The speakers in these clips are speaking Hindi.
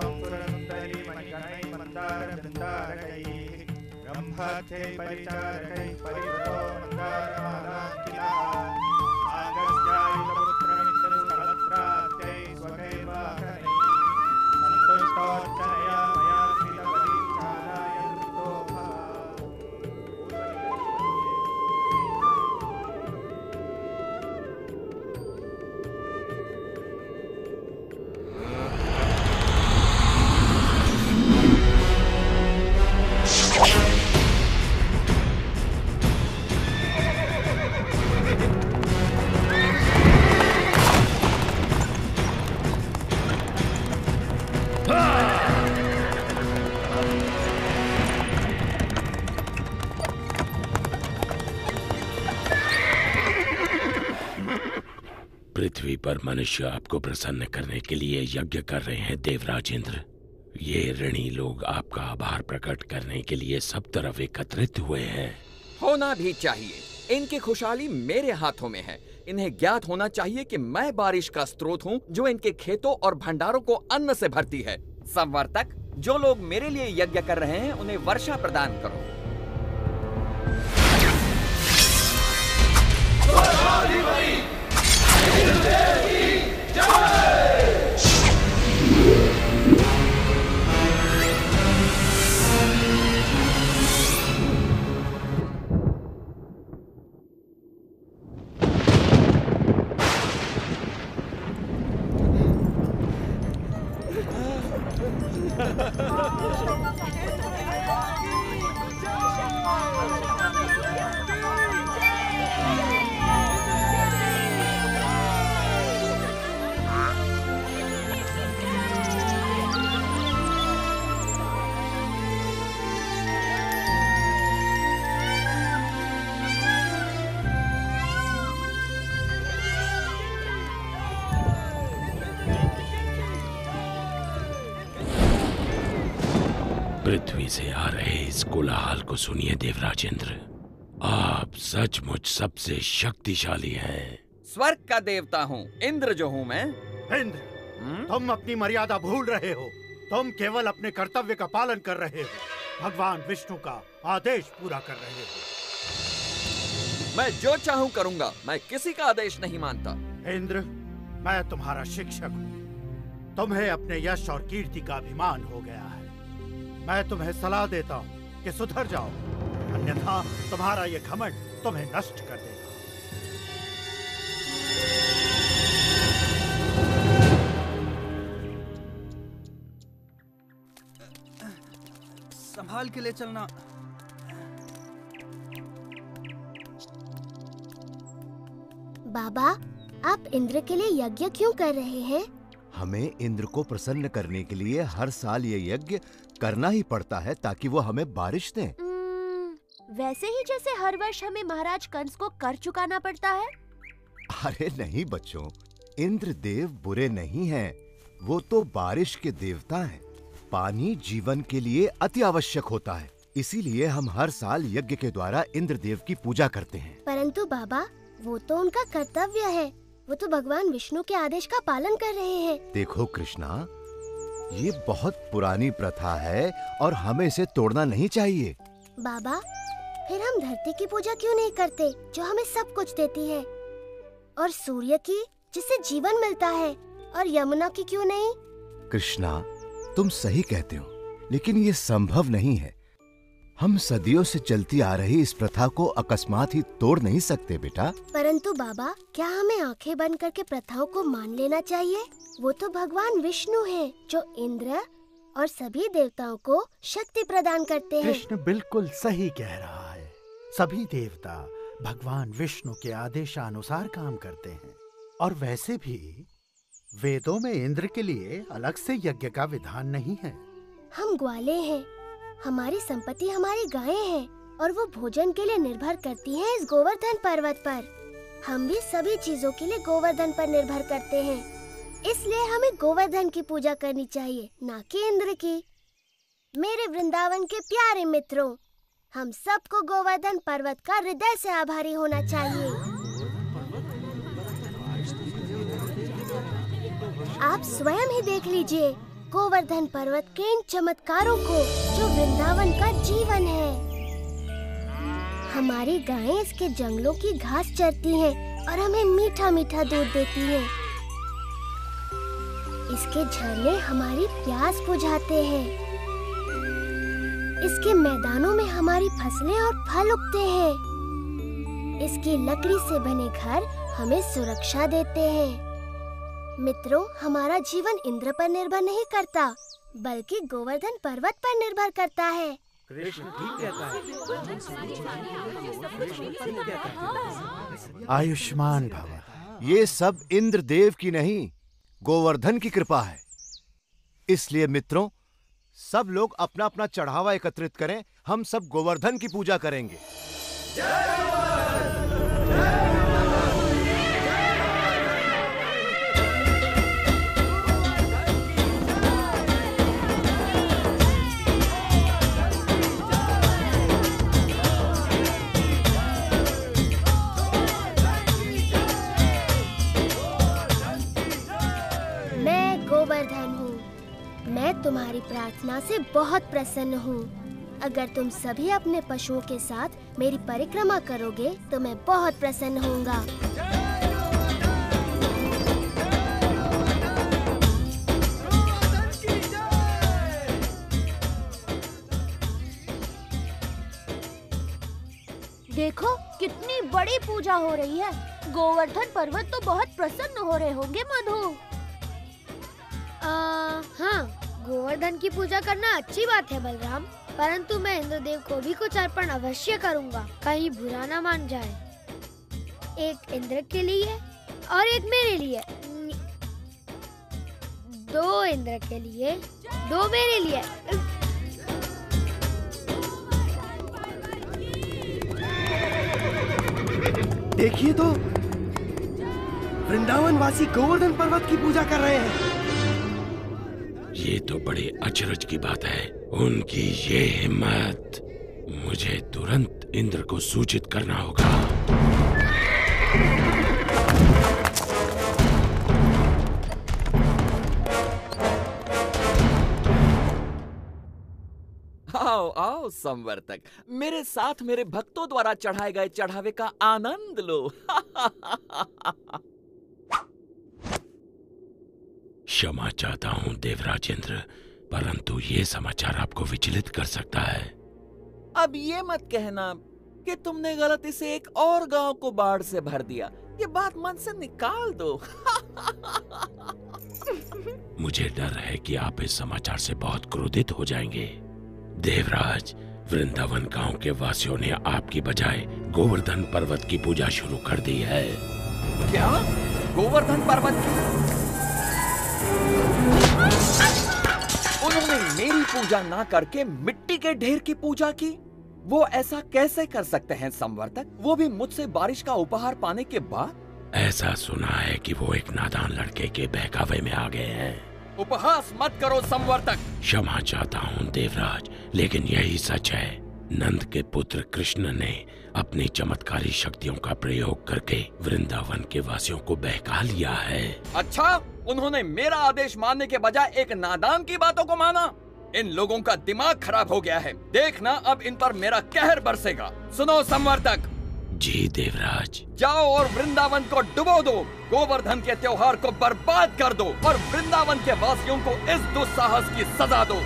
त्वं सुरसुन्दरी मन्दारवृन्दारकैः ब्रह्मर्थै परिचारकैः परिवृतो पर मनुष्य आपको प्रसन्न करने के लिए यज्ञ कर रहे हैं देवराज इंद्र ये ऋणी लोग आपका आभार प्रकट करने के लिए सब तरफ़ एकत्रित हुए हैं। होना भी चाहिए। इनकी खुशहाली मेरे हाथों में है। इन्हें ज्ञात होना चाहिए कि मैं बारिश का स्रोत हूँ जो इनके खेतों और भंडारों को अन्न से भरती है। संवर्तक जो लोग मेरे लिए यज्ञ कर रहे हैं उन्हें वर्षा प्रदान करो। पृथ्वी से आ रहे इस कोलाहल को सुनिए देवराज इंद्र आप सचमुच सबसे शक्तिशाली हैं। स्वर्ग का देवता हूँ। इंद्र जो हूँ मैं। इंद्र हम्म? तुम अपनी मर्यादा भूल रहे हो। तुम केवल अपने कर्तव्य का पालन कर रहे हो। भगवान विष्णु का आदेश पूरा कर रहे हो। मैं जो चाहूँ करूँगा मैं किसी का आदेश नहीं मानता। इंद्र मैं तुम्हारा शिक्षक हूँ। तुम्हें अपने यश और कीर्ति का अभिमान हो गया है। मैं तुम्हें सलाह देता हूँ कि सुधर जाओ। अन्यथा तुम्हारा ये घमंड तुम्हें नष्ट कर देगा। संभाल के ले चलना। बाबा आप इंद्र के लिए यज्ञ क्यों कर रहे हैं? हमें इंद्र को प्रसन्न करने के लिए हर साल ये यज्ञ करना ही पड़ता है ताकि वो हमें बारिश दें। वैसे ही जैसे हर वर्ष हमें महाराज कंस को कर चुकाना पड़ता है। अरे नहीं बच्चों इंद्र देव बुरे नहीं हैं। वो तो बारिश के देवता हैं। पानी जीवन के लिए अति आवश्यक होता है। इसीलिए हम हर साल यज्ञ के द्वारा इंद्र देव की पूजा करते हैं। परंतु बाबा वो तो उनका कर्तव्य है। वो तो भगवान विष्णु के आदेश का पालन कर रहे हैं। देखो कृष्णा ये बहुत पुरानी प्रथा है और हमें इसे तोड़ना नहीं चाहिए। बाबा फिर हम धरती की पूजा क्यों नहीं करते जो हमें सब कुछ देती है? और सूर्य की जिससे जीवन मिलता है और यमुना की क्यों नहीं? कृष्णा तुम सही कहते हो लेकिन ये संभव नहीं है। हम सदियों से चलती आ रही इस प्रथा को अकस्मात ही तोड़ नहीं सकते बेटा। परंतु बाबा क्या हमें आँखें बंद करके प्रथाओं को मान लेना चाहिए? वो तो भगवान विष्णु हैं जो इंद्र और सभी देवताओं को शक्ति प्रदान करते हैं। कृष्ण बिल्कुल सही कह रहा है। सभी देवता भगवान विष्णु के आदेशानुसार काम करते हैं। और वैसे भी वेदों में इंद्र के लिए अलग से यज्ञ का विधान नहीं है। हम ग्वाले हैं हमारी संपत्ति हमारी गायें हैं और वो भोजन के लिए निर्भर करती हैं इस गोवर्धन पर्वत पर। हम भी सभी चीज़ों के लिए गोवर्धन पर निर्भर करते हैं। इसलिए हमें गोवर्धन की पूजा करनी चाहिए, न कि इंद्र की। मेरे वृंदावन के प्यारे मित्रों, हम सबको गोवर्धन पर्वत का हृदय से आभारी होना चाहिए। आप स्वयं ही देख लीजिए गोवर्धन पर्वत के इन चमत्कारों को, जो वृंदावन का जीवन है। हमारी गायें इसके जंगलों की घास चरती हैं और हमें मीठा मीठा दूध देती हैं। इसके झरने हमारी प्यास बुझाते हैं। इसके मैदानों में हमारी फ़सलें और फल उगते हैं। इसकी लकड़ी से बने घर हमें सुरक्षा देते हैं। मित्रों हमारा जीवन इंद्र पर निर्भर नहीं करता बल्कि गोवर्धन पर्वत पर निर्भर करता है। कृष्ण ठीक कहता है। आयुष्मान भव। ये सब इंद्र देव की नहीं गोवर्धन की कृपा है। इसलिए मित्रों सब लोग अपना अपना चढ़ावा एकत्रित करें हम सब गोवर्धन की पूजा करेंगे। मैं से बहुत प्रसन्न हूँ। अगर तुम सभी अपने पशुओं के साथ मेरी परिक्रमा करोगे तो मैं बहुत प्रसन्न होऊँगा। देखो कितनी बड़ी पूजा हो रही है। गोवर्धन पर्वत तो बहुत प्रसन्न हो रहे होंगे मधु। आ, गोवर्धन की पूजा करना अच्छी बात है, बलराम। परंतु मैं इंद्रदेव को भी कुछ अर्पण अवश्य करूँगा। कहीं बुरा ना मान जाए। एक इंद्र के लिए और एक मेरे लिए। दो इंद्र के लिए, दो मेरे लिए। देखिए तो वृंदावन वासी गोवर्धन पर्वत की पूजा कर रहे हैं। ये तो बड़े अचरज की बात है। उनकी ये हिम्मत, मुझे तुरंत इंद्र को सूचित करना होगा। आओ आओ, संवर्तक। मेरे साथ मेरे भक्तों द्वारा चढ़ाए गए चढ़ावे का आनंद लो। क्षमा चाहता हूँ देवराजेंद्र परंतु ये समाचार आपको विचलित कर सकता है। अब ये मत कहना कि तुमने गलती से एक और गाँव को बाढ़ से भर दिया। ये बात मन से निकाल दो। मुझे डर है कि आप इस समाचार से बहुत क्रोधित हो जाएँगे। देवराज वृंदावन गाँव के वासियों ने आपकी बजाय गोवर्धन पर्वत की पूजा शुरू कर दी है। क्या? गोवर्धन पर्वत की? उन्होंने मेरी पूजा ना करके मिट्टी के ढेर की पूजा की। वो ऐसा कैसे कर सकते हैं संवर्तक? वो भी मुझसे बारिश का उपहार पाने के बाद? ऐसा सुना है कि वो एक नादान लड़के के बहकावे में आ गए हैं। उपहास मत करो संवर्तक! क्षमा चाहता हूँ देवराज लेकिन यही सच है। नंद के पुत्र कृष्ण ने अपनी चमत्कारी शक्तियों का प्रयोग करके वृंदावन के वासियों को बहका लिया है। अच्छा उन्होंने मेरा आदेश मानने के बजाय एक नादान की बातों को माना। इन लोगों का दिमाग खराब हो गया है। देखना अब इन पर मेरा कहर बरसेगा। सुनो संवर्तक। जी देवराज। जाओ और वृंदावन को डुबो दो। गोवर्धन के त्योहार को बर्बाद कर दो और वृंदावन के वासियों को इस दुस्साहस की सजा दो।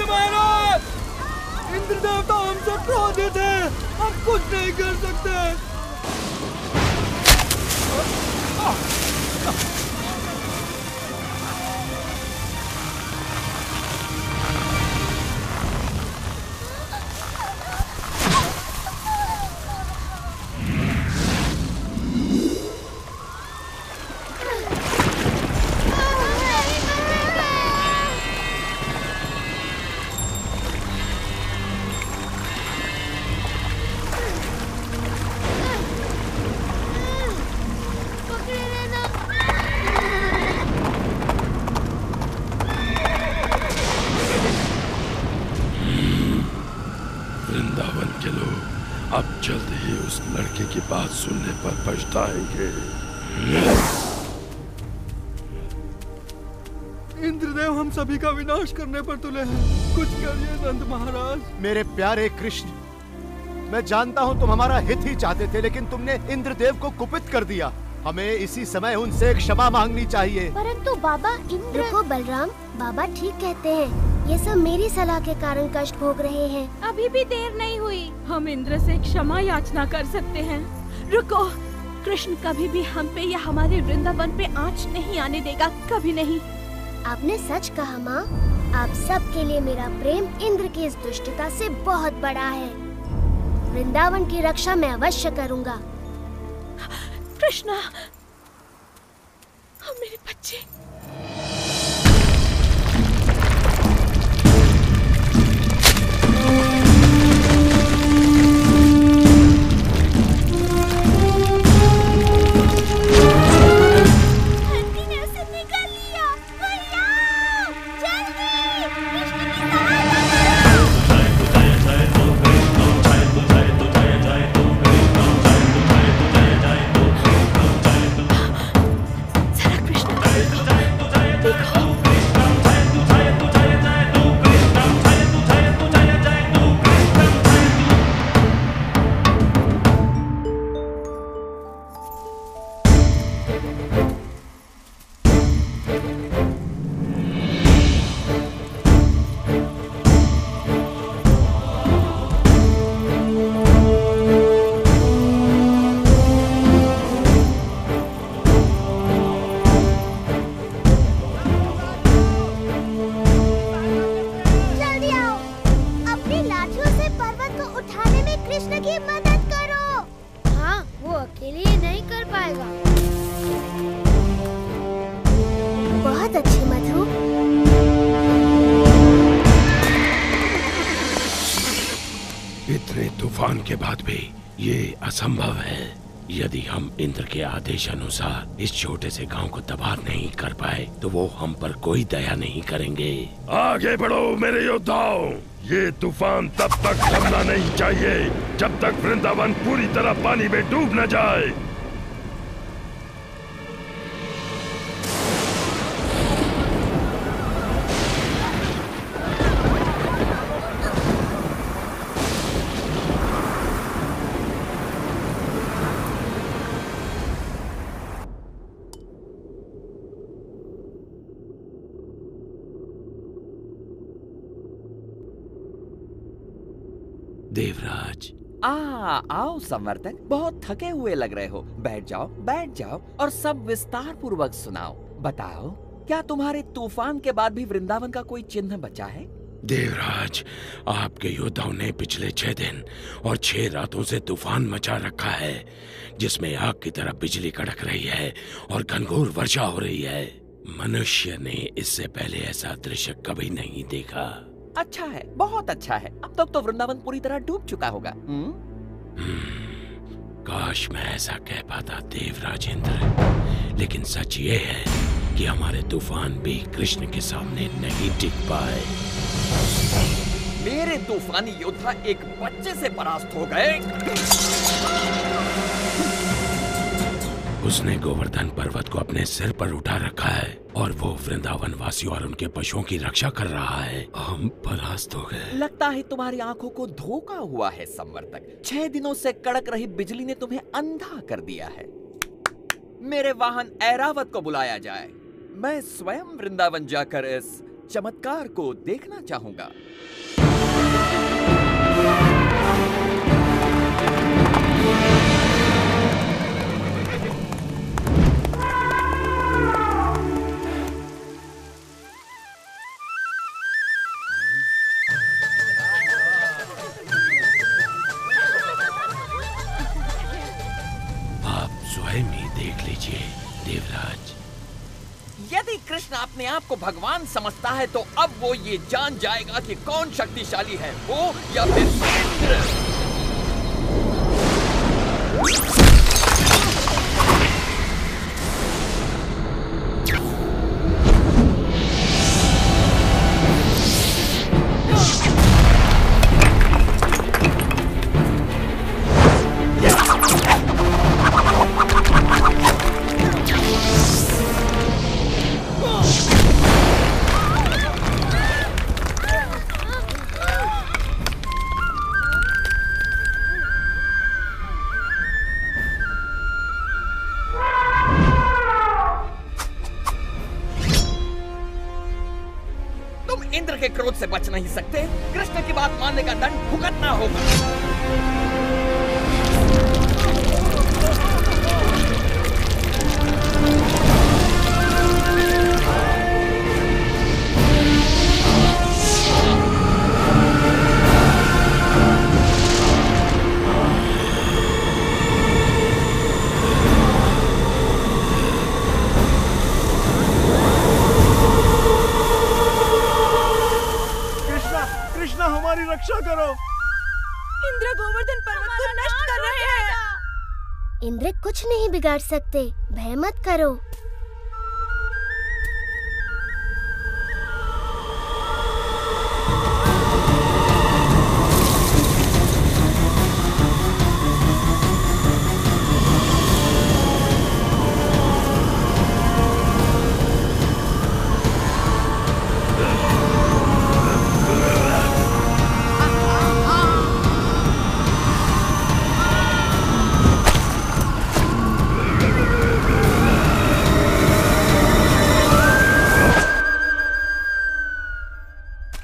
हिंद भारत इंद्र देवता तो हमसे क्रोधित है हम कुछ नहीं कर सकते। पर पछताएँगे। इंद्रदेव हम सभी का विनाश करने पर तुले हैं। कुछ करिए नंद महाराज। मेरे प्यारे कृष्ण मैं जानता हूँ तुम हमारा हित ही चाहते थे लेकिन तुमने इंद्रदेव को कुपित कर दिया। हमें इसी समय उनसे क्षमा मांगनी चाहिए। परंतु बाबा इंद्र रुको बलराम बाबा ठीक कहते हैं। ये सब मेरी सलाह के कारण कष्ट भोग रहे हैं। अभी भी देर नहीं हुई। हम इंद्र से क्षमा याचना कर सकते हैं। रुको। कृष्ण कभी भी हम पे या हमारे वृंदावन पे आँच नहीं आने देगा कभी नहीं। आपने सच कहा माँ। आप सबके लिए मेरा प्रेम इंद्र की इस दुष्टता से बहुत बड़ा है। वृंदावन की रक्षा मैं अवश्य करूँगा। कृष्णा मेरे बच्चे यदि हम इंद्र के आदेश अनुसार इस छोटे से गाँव को तबाह नहीं कर पाए तो वो हम पर कोई दया नहीं करेंगे। आगे बढ़ो मेरे योद्धाओं! ये तूफ़ान तब तक थमना नहीं चाहिए जब तक वृंदावन पूरी तरह पानी में डूब न जाए। आ आओ संवर्तक बहुत थके हुए लग रहे हो। बैठ जाओ बैठ जाओ और सब विस्तार पूर्वक सुनाओ। बताओ, क्या तुम्हारे तूफ़ान के बाद भी वृंदावन का कोई चिन्ह बचा है? देवराज, आपके योद्धाओं ने पिछले छह दिन और छह रातों से तूफ़ान मचा रखा है, जिसमें आग की तरह बिजली कड़क रही है और घनघोर वर्षा हो रही है। मनुष्य ने इससे पहले ऐसा दृश्य कभी नहीं देखा। अच्छा है बहुत अच्छा है। अब तक तो वृंदावन पूरी तरह डूब चुका होगा। हम्म? काश मैं ऐसा कह पाता देव राजेंद्र लेकिन सच ये है कि हमारे तूफ़ान भी कृष्ण के सामने नहीं टिक पाए। मेरे तूफानी योद्धा एक बच्चे से परास्त हो गए। उसने गोवर्धन पर्वत को अपने सिर पर उठा रखा है और वो वृंदावन वासियों और उनके पशुओं की रक्षा कर रहा है। हम परास्त हो गए। लगता है तुम्हारी आँखों को धोखा हुआ है, संवर्तक। छह दिनों से कड़क रही बिजली ने तुम्हें अंधा कर दिया है। मेरे वाहन ऐरावत को बुलाया जाए। मैं स्वयं वृंदावन जाकर इस चमत्कार को देखना चाहूँगा। यदि कृष्ण अपने आप को भगवान समझता है तो अब वो ये जान जाएगा कि कौन शक्तिशाली है, वो या फिर क्रोध से बच नहीं सकते कृष्ण की बात मानने का दंड भुगतना होगा। हमारी रक्षा करो। इंद्र गोवर्धन पर्वत को नष्ट कर रहे हैं। इंद्र कुछ नहीं बिगाड़ सकते। भय मत करो।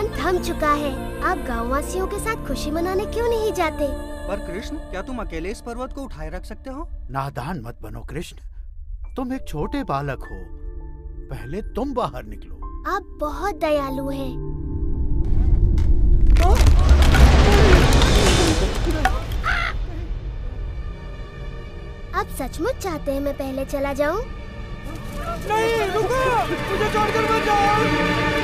तूफ़ान थम चुका है। आप गाँव वासियों के साथ खुशी मनाने क्यों नहीं जाते? पर कृष्ण क्या तुम अकेले इस पर्वत को उठाए रख सकते हो? नादान मत बनो कृष्ण। तुम एक छोटे बालक हो। पहले तुम बाहर निकलो। आप बहुत दयालु हैं। आप सचमुच चाहते हैं मैं पहले चला जाऊँ? नहीं रुको! मुझे छोड़कर मत जाओ!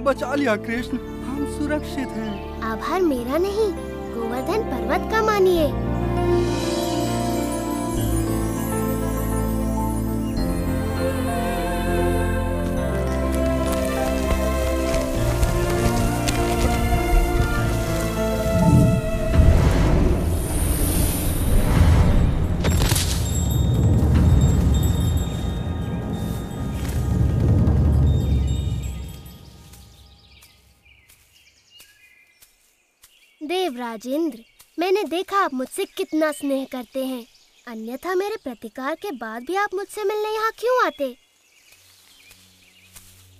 हमें बचा लिया कृष्ण। हम सुरक्षित हैं। आभार मेरा नहीं गोवर्धन पर्वत का मानिए। देवराज इंद्र मैंने देखा आप मुझसे कितना स्नेह करते हैं। अन्यथा मेरे प्रतिकार के बाद भी आप मुझसे मिलने यहाँ क्यों आते?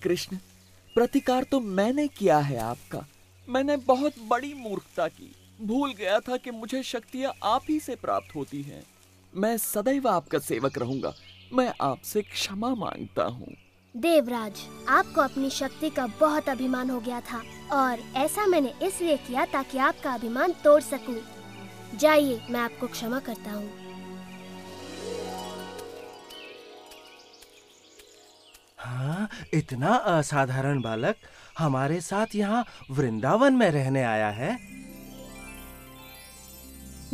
कृष्ण, प्रतिकार तो मैंने किया है आपका। मैंने बहुत बड़ी मूर्खता की। भूल गया था कि मुझे शक्तियाँ आप ही से प्राप्त होती हैं। मैं सदैव आपका सेवक रहूँगा। मैं आपसे क्षमा माँगता हूँ। देवराज आपको अपनी शक्ति का बहुत अभिमान हो गया था और ऐसा मैंने इसलिए किया ताकि आपका अभिमान तोड़ सकूँ। जाइए मैं आपको क्षमा करता हूँ। हाँ इतना असाधारण बालक हमारे साथ यहाँ वृंदावन में रहने आया है।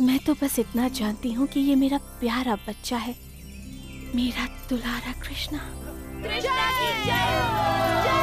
मैं तो बस इतना जानती हूँ कि ये मेरा प्यारा बच्चा है। मेरा दुलारा कृष्णा। कृष्णा की जय हो जय